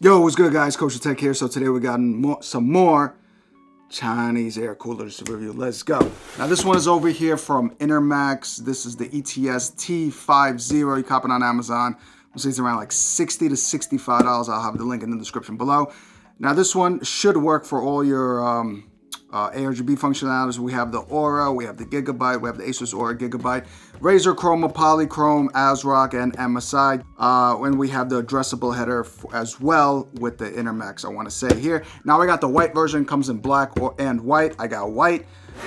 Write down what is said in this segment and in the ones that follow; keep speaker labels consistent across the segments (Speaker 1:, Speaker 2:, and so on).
Speaker 1: Yo, what's good guys? Kosher Tech here. So today we got more, some more Chinese air coolers to review. Let's go. Now this one is over here from Enermax. This is the ETS T50. You cop it on Amazon. Saying it's around like 60 to $65. I'll have the link in the description below. Now this one should work for all your um, uh, ARGB functionalities. We have the Aura, we have the Gigabyte, we have the Asus Aura Gigabyte, Razer Chroma, Polychrome, ASRock, and MSI. Uh, and we have the addressable header as well with the Enermax, I want to say here. Now I got the white version, comes in black or, and white. I got white.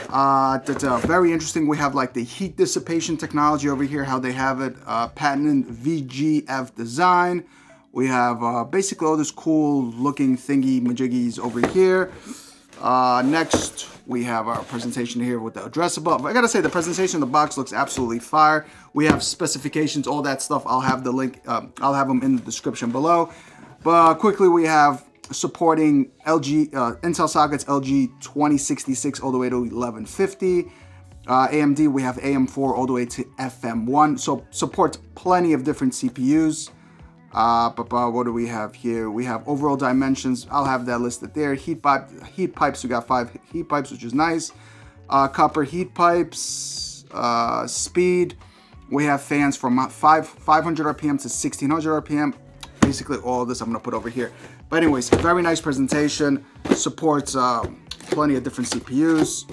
Speaker 1: Uh, that's uh, very interesting. We have like the heat dissipation technology over here, how they have it, uh, patented VGF design. We have uh, basically all this cool looking thingy majiggies over here. Uh, next, we have our presentation here with the addressable. I gotta say, the presentation of the box looks absolutely fire. We have specifications, all that stuff. I'll have the link, um, I'll have them in the description below. But quickly, we have supporting LG, uh, Intel sockets LG 2066 all the way to 1150. Uh, AMD, we have AM4 all the way to FM1. So supports plenty of different CPUs. Uh, but, but what do we have here? We have overall dimensions. I'll have that listed there. Heat pipe, heat pipes. We got five heat pipes, which is nice. Uh, copper heat pipes. Uh, speed. We have fans from five 500 RPM to 1600 RPM. Basically, all this I'm gonna put over here. But anyways, very nice presentation. Supports uh, plenty of different CPUs.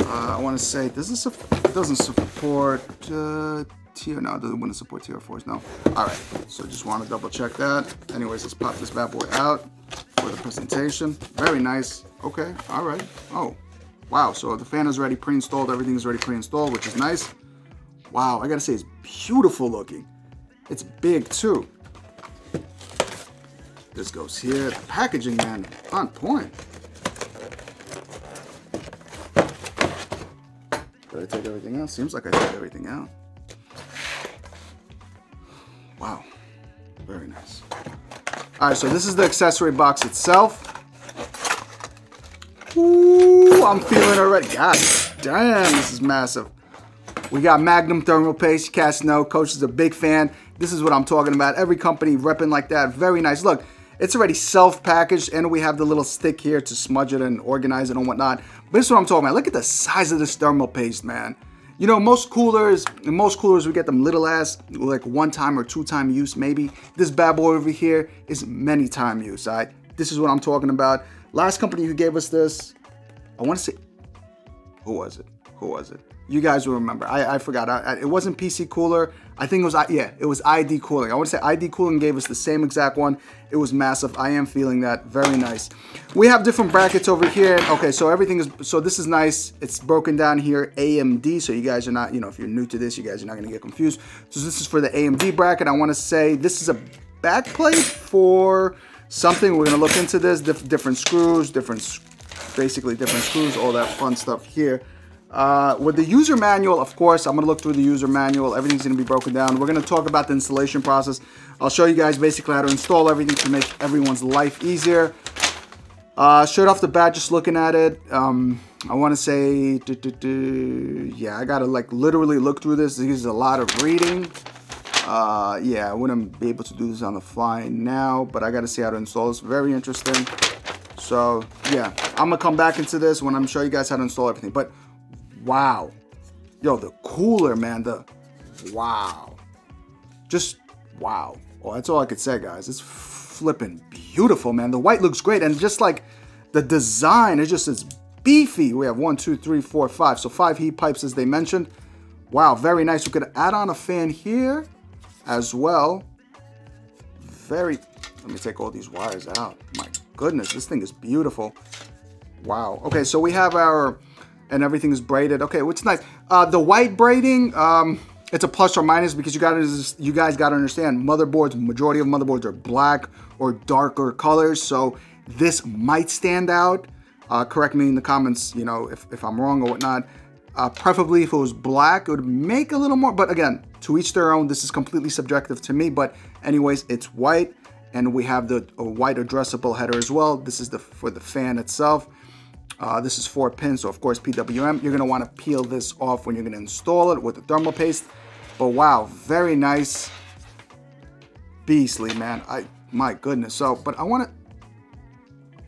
Speaker 1: Uh, I want to say this is doesn't support uh, tier. No, it doesn't want to support tier 4s. No. All right. So just want to double check that. Anyways, let's pop this bad boy out for the presentation. Very nice. Okay. All right. Oh, wow. So the fan is already pre-installed. Everything is already pre-installed, which is nice. Wow. I got to say, it's beautiful looking. It's big too. This goes here. The packaging, man, on point. Did I take everything out? Seems like I took everything out. All right, so this is the accessory box itself. Ooh, I'm feeling already. God damn, this is massive. We got Magnum thermal paste. Cast know, Coach is a big fan. This is what I'm talking about. Every company repping like that. Very nice. Look, it's already self-packaged and we have the little stick here to smudge it and organize it and whatnot. But this is what I'm talking about. Look at the size of this thermal paste, man. You know, most coolers, in most coolers, we get them little ass, like one time or two time use maybe. This bad boy over here is many time use, all right? This is what I'm talking about. Last company who gave us this, I want to say, who was it? Who was it? You guys will remember. I, I forgot. I, I, it wasn't PC Cooler. I think it was, yeah, it was ID Cooling. I want to say ID Cooling gave us the same exact one. It was massive. I am feeling that. Very nice. We have different brackets over here. Okay, so everything is, so this is nice. It's broken down here, AMD. So you guys are not, you know, if you're new to this, you guys are not going to get confused. So this is for the AMD bracket. I want to say this is a backplate for something. We're going to look into this. Dif different screws, different, basically different screws, all that fun stuff here. Uh, with the user manual, of course, I'm to look through the user manual. Everything's to be broken down. We're to talk about the installation process. I'll show you guys basically how to install everything to make everyone's life easier. Uh, straight off the bat, just looking at it, um, I want to say, doo -doo -doo, yeah, I got to like literally look through this. This is a lot of reading. Uh, yeah, I wouldn't be able to do this on the fly now, but I got to see how to install this. Very interesting. So, yeah, I'm to come back into this when I'm show you guys how to install everything. But wow. Yo, the cooler, man, the wow. Just wow. Well, that's all I could say, guys. It's flipping beautiful, man. The white looks great, and just like the design, it just is beefy. We have one, two, three, four, five. So five heat pipes, as they mentioned. Wow, very nice. We could add on a fan here as well. Very, let me take all these wires out. My goodness, this thing is beautiful. Wow. Okay, so we have our and everything is braided. Okay, is nice. Uh, the white braiding, um, it's a plus or minus because you got to you guys got to understand motherboards. Majority of motherboards are black or darker colors, so this might stand out. Uh, correct me in the comments, you know, if, if I'm wrong or whatnot. Uh, preferably if it was black, it would make a little more. But again, to each their own. This is completely subjective to me. But anyways, it's white, and we have the white addressable header as well. This is the for the fan itself. Uh, this is four pins, so of course PWM. You're gonna wanna peel this off when you're gonna install it with the thermal paste. But wow, very nice. Beastly, man. I My goodness. So, but I want to,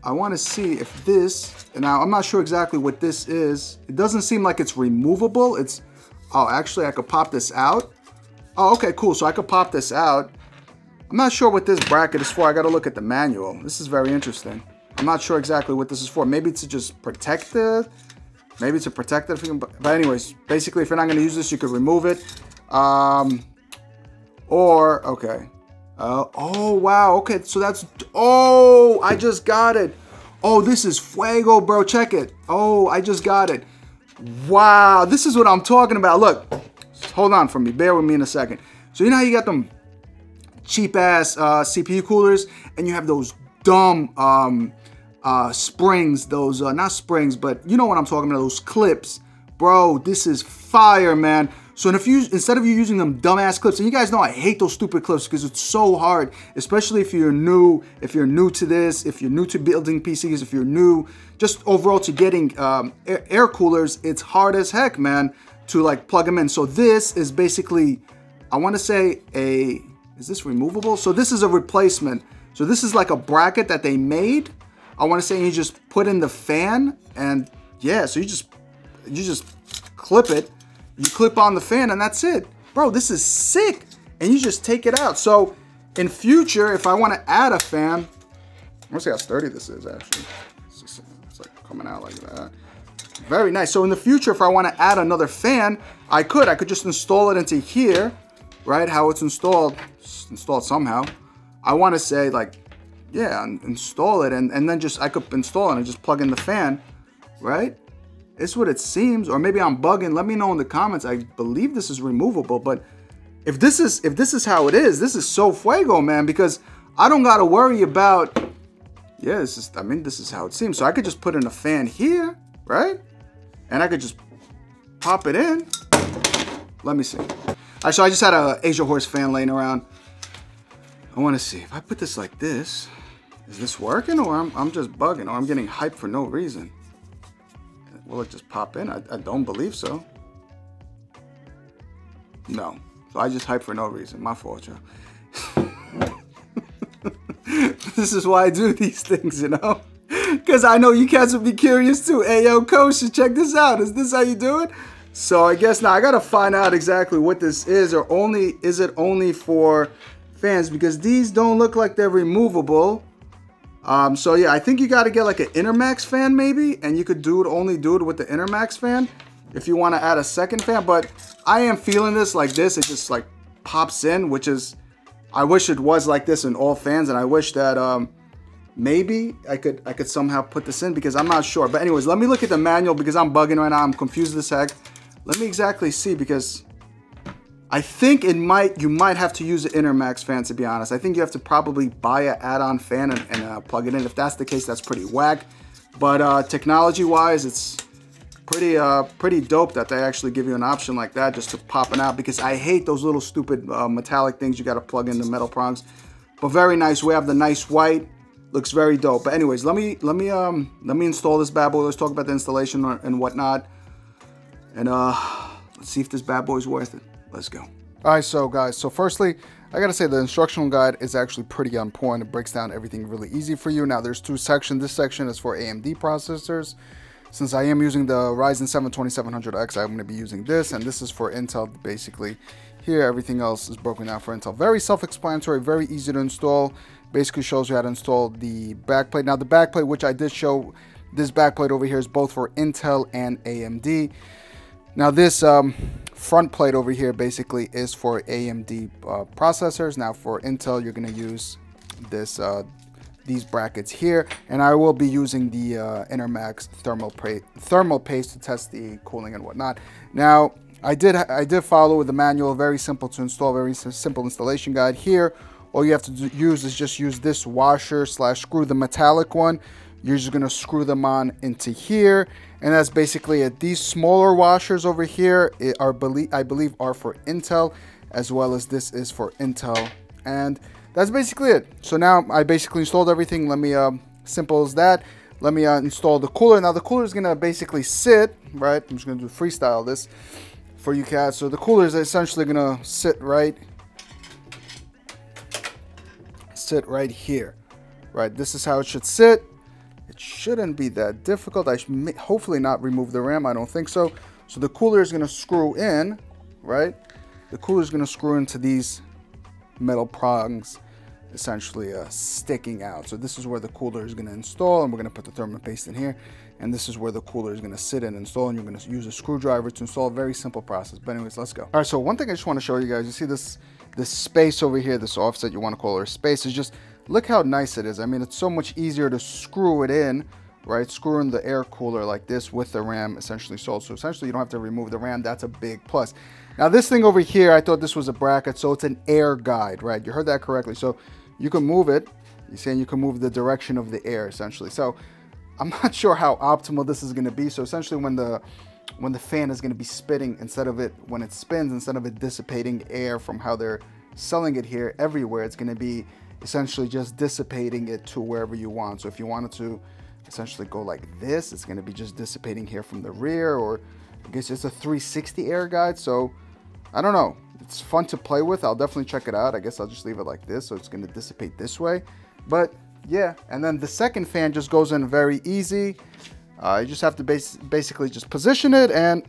Speaker 1: I want to see if this, now I'm not sure exactly what this is. It doesn't seem like it's removable. It's, oh, actually I could pop this out. Oh, okay, cool. So I could pop this out. I'm not sure what this bracket is for. I got to look at the manual. This is very interesting. I'm not sure exactly what this is for. Maybe to just protect it. Maybe to protect it. But anyways, basically, if you're not going to use this, you could remove it. Um, or, okay. Uh, oh, wow. Okay, so that's... Oh, I just got it. Oh, this is Fuego, bro. Check it. Oh, I just got it. Wow, this is what I'm talking about. Look, hold on for me. Bear with me in a second. So you know how you got them cheap-ass uh, CPU coolers, and you have those dumb um, uh, springs, those, uh, not springs, but you know what I'm talking about, those clips. Bro, this is fire, man. So if you instead of you using them dumbass clips, and you guys know I hate those stupid clips because it's so hard, especially if you're new, if you're new to this, if you're new to building PCs, if you're new, just overall to getting um, air, air coolers, it's hard as heck, man, to like plug them in. So this is basically, I want to say a, is this removable? So this is a replacement. So this is like a bracket that they made. I want to say you just put in the fan and yeah, so you just, you just clip it you clip on the fan and that's it. Bro, this is sick. And you just take it out. So in future, if I want to add a fan, let's see how sturdy this is actually. It's, just, it's like coming out like that. Very nice. So in the future, if I want to add another fan, I could. I could just install it into here, right? How it's installed, installed somehow. I want to say like, yeah, install it and, and then just, I could install it and just plug in the fan, right? It's what it seems, or maybe I'm bugging. Let me know in the comments. I believe this is removable, but if this is if this is how it is, this is so fuego, man. Because I don't gotta worry about. Yeah, this is. I mean, this is how it seems. So I could just put in a fan here, right? And I could just pop it in. Let me see. Right, so I just had a Asiahorse fan laying around. I want to see if I put this like this. Is this working, or I'm I'm just bugging, or I'm getting hyped for no reason? Will it just pop in? I, I don't believe so. No. So I just hype for no reason. My fault, y'all. this is why I do these things, you know? Because I know you cats would be curious too. Hey, yo, coach, check this out. Is this how you do it? So I guess now I gotta find out exactly what this is, or only is it only for fans? Because these don't look like they're removable. Um, so yeah, I think you got to get like an Enermax fan maybe, and you could do it only do it with the Enermax fan if you want to add a second fan. But I am feeling this like this. It just like pops in, which is I wish it was like this in all fans, and I wish that um, maybe I could I could somehow put this in because I'm not sure. But anyways, let me look at the manual because I'm bugging right now. I'm confused as heck. Let me exactly see because I think it might, you might have to use an Enermax fan to be honest. I think you have to probably buy an add-on fan and, and uh, plug it in. If that's the case, that's pretty whack. But uh, technology-wise, it's pretty uh, pretty dope that they actually give you an option like that just to pop it out because I hate those little stupid uh, metallic things you got to plug in the metal prongs. But very nice. We have the nice white. Looks very dope. But anyways, let me let me um let me install this bad boy. Let's talk about the installation and whatnot. And uh let's see if this bad boy is worth it. Let's go. All right, so guys, so firstly, I gotta say the instructional guide is actually pretty on point. It breaks down everything really easy for you. Now there's two sections. This section is for AMD processors. Since I am using the Ryzen 7 2700X, I'm gonna be using this, and this is for Intel basically. Here, everything else is broken down for Intel. Very self-explanatory, very easy to install. Basically shows you how to install the backplate. Now the backplate, which I did show, this backplate over here is both for Intel and AMD. Now this um, front plate over here basically is for AMD uh, processors. Now for Intel, you're gonna use this uh, these brackets here, and I will be using the uh, Enermax thermal, thermal paste to test the cooling and whatnot. Now I did I did follow with the manual, very simple to install, very simple installation guide here. All you have to do, use is just use this washer slash screw, the metallic one. You're just gonna screw them on into here and that's basically it. These smaller washers over here are, I believe, are for Intel, as well as this is for Intel. And that's basically it. So now I basically installed everything. Let me, uh, simple as that. Let me uh, install the cooler. Now the cooler is gonna basically sit, right? I'm just gonna do freestyle this for you cats. So the cooler is essentially gonna sit right sit right here, right? This is how it should sit. It shouldn't be that difficult. I should hopefully not remove the RAM. I don't think so. So the cooler is going to screw in, right? The cooler is going to screw into these metal prongs essentially uh, sticking out. So this is where the cooler is going to install and we're going to put the thermal paste in here. And this is where the cooler is going to sit and install and you're going to use a screwdriver to install. Very simple process. But anyways, let's go. All right, so one thing I just want to show you guys, you see this, this space over here, this offset you want to call it a space is just, look how nice it is. I mean, it's so much easier to screw it in right? Screw in the air cooler like this with the RAM essentially sold. So essentially you don't have to remove the RAM. That's a big plus. Now this thing over here, I thought this was a bracket. So it's an air guide, right? You heard that correctly. So you can move it. You're saying you can move the direction of the air essentially. So I'm not sure how optimal this is going to be. So essentially when the when the fan is going to be spitting instead of it when it spins instead of it dissipating air from how they're selling it here everywhere it's going to be essentially just dissipating it to wherever you want so if you wanted to essentially go like this it's going to be just dissipating here from the rear or I guess it's a 360 air guide so I don't know it's fun to play with. I'll definitely check it out. I guess I'll just leave it like this so it's going to dissipate this way. But yeah, and then the second fan just goes in very easy. Uh, you just have to bas basically just position it and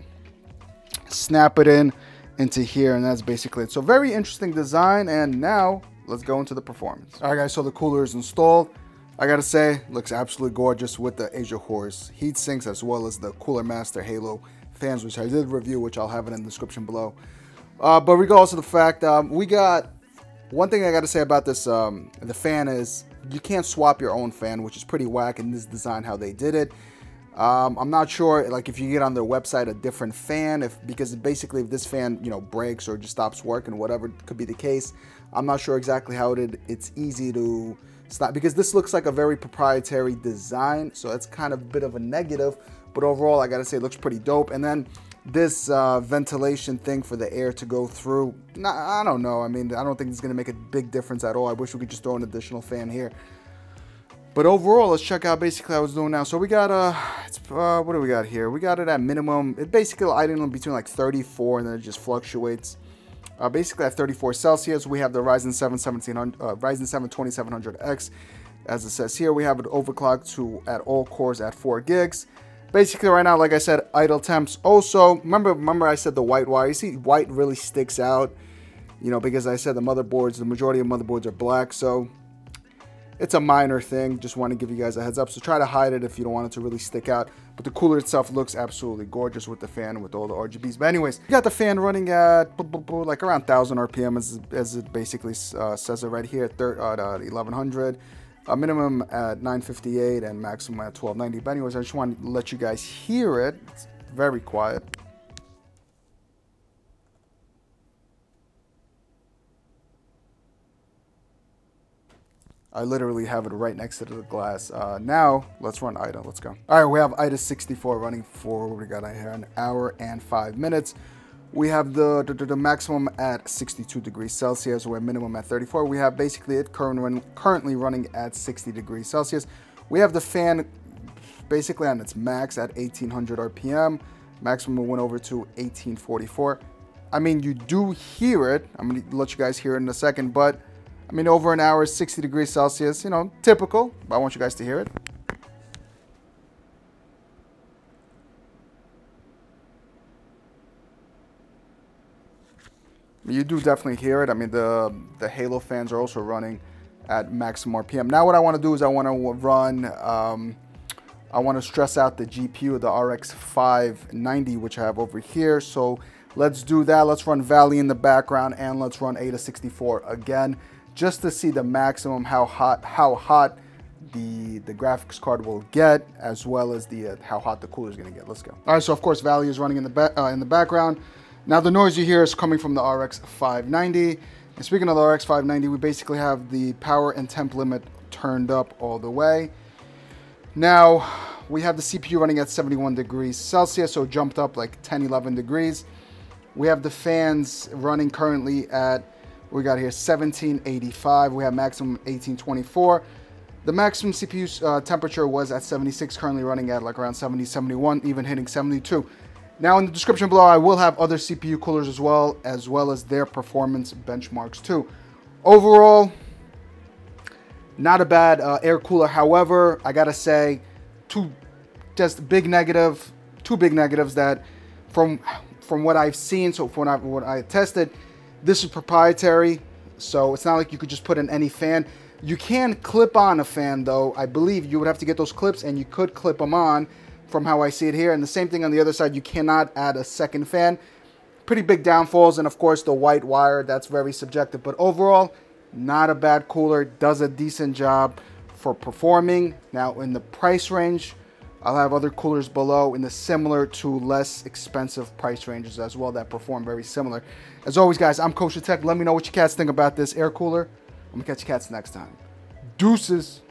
Speaker 1: snap it in into here and that's basically it. So very interesting design and now let's go into the performance. All right guys, so the cooler is installed. I gotta say, looks absolutely gorgeous with the Asiahorse heat sinks as well as the Cooler Master Halo fans, which I did review, which I'll have it in the description below. Uh, but regardless of the fact, um, we got one thing I got to say about this um, the fan is you can't swap your own fan, which is pretty whack in this design how they did it. Um, I'm not sure, like if you get on their website a different fan, if because basically if this fan you know breaks or just stops working, whatever could be the case, I'm not sure exactly how it it's easy to stop because this looks like a very proprietary design, so it's kind of a bit of a negative. But overall, I gotta say, it looks pretty dope. And then this uh, ventilation thing for the air to go through. I don't know. I mean, I don't think it's to make a big difference at all. I wish we could just throw an additional fan here. But overall, let's check out basically how it's doing now. So we got, uh, uh, what do we got here? We got it at minimum. It basically idling between like 34 and then it just fluctuates. Uh, basically at 34 Celsius, we have the Ryzen 7 1700, uh, Ryzen 7 2700X. As it says here, we have it overclocked to at all cores at 4 gigs basically right now, like I said, idle temps. Also, remember, remember I said the white wire. You see, white really sticks out, you know, because I said the motherboards, the majority of motherboards are black, so it's a minor thing. Just want to give you guys a heads up. So try to hide it if you don't want it to really stick out. But the cooler itself looks absolutely gorgeous with the fan, with all the RGBs. But anyways, you got the fan running at like around 1,000 RPM, as, as it basically uh, says it right here at, uh, 1100 a minimum at 958 and maximum at 1290. But anyways, I just want to let you guys hear it. It's very quiet. I literally have it right next to the glass. Uh, now, let's run AIDA. Let's go. All right, we have AIDA 64 running for, what we got here, an hour and five minutes. We have the, the, the, maximum at 62 degrees Celsius, or minimum at 34. We have basically it current, currently running at 60 degrees Celsius. We have the fan basically on its max at 1800 RPM. Maximum went over to 1844. I mean, you do hear it. I'm gonna let you guys hear it in a second, but I mean, over an hour, 60 degrees Celsius, you know, typical, but I want you guys to hear it. You do definitely hear it. I mean, the, the Halo fans are also running at maximum RPM. Now what I want to do is I want to run, um, I want to stress out the GPU, the RX 590, which I have over here. So let's do that. Let's run Valley in the background and let's run AIDA 64 again, just to see the maximum, how hot, how hot the, the graphics card will get, as well as the uh, how hot the cooler is going to get. Let's go. All right, so of course Valley is running in the, uh, in the background. Now the noise you hear is coming from the RX 590. And speaking of the RX 590, we basically have the power and temp limit turned up all the way. Now we have the CPU running at 71 degrees Celsius, so jumped up like 10, 11 degrees. We have the fans running currently at, we got here 1785. We have maximum 1824. The maximum CPU uh, temperature was at 76, currently running at like around 70, 71, even hitting 72. Now in the description below, I will have other CPU coolers as well, as well as their performance benchmarks too. Overall, Not a bad uh, air cooler. However, I gotta say, two just big negative, two big negatives that from from what I've seen, so from what I, what I tested, this is proprietary, so it's not like you could just put in any fan. You can clip on a fan though. I believe you would have to get those clips and you could clip them on from how I see it here. And the same thing on the other side, you cannot add a second fan. Pretty big downfalls. And of course the white wire, that's very subjective. But overall, not a bad cooler. Does a decent job for performing. Now in the price range, I'll have other coolers below in the similar to less expensive price ranges as well that perform very similar. As always, guys, I'm Kosher Tech. Let me know what you cats think about this air cooler. I'm gonna catch you cats next time. Deuces.